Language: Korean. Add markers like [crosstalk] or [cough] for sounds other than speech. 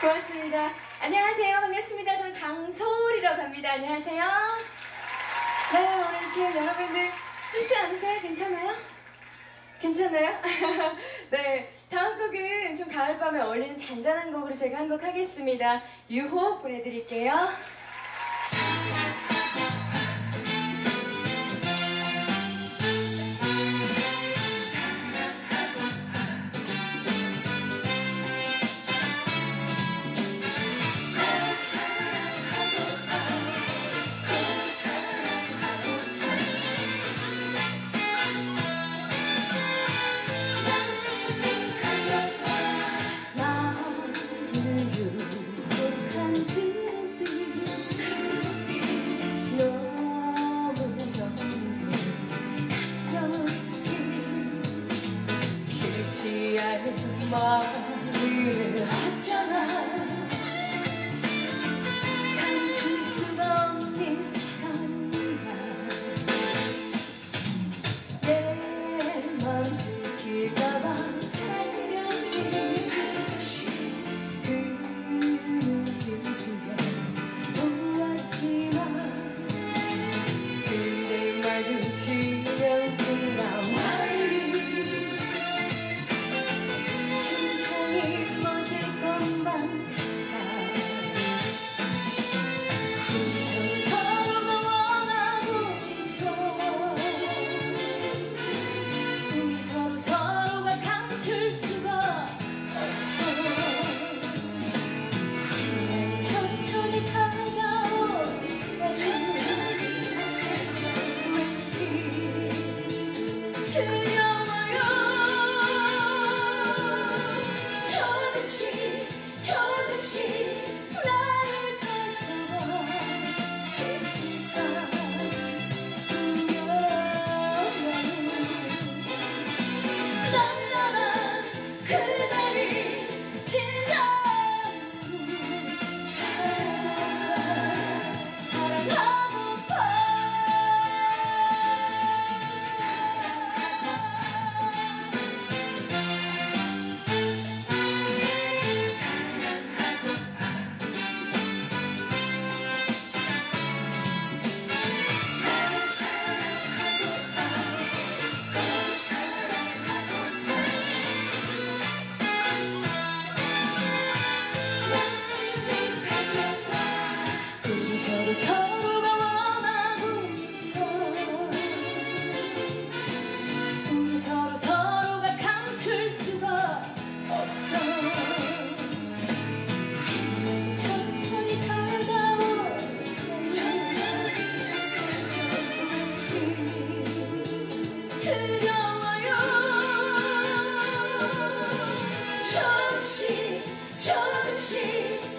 고맙습니다. 안녕하세요. 반갑습니다. 저는 강소울이라고 합니다. 안녕하세요. 네, 오늘 이렇게 여러분들 춥지 않으세요? 괜찮아요? 괜찮아요? [laughs] 네, 다음 곡은 좀 가을밤에 어울리는 잔잔한 곡으로 제가 한 곡 하겠습니다. 유호 보내드릴게요. 않 she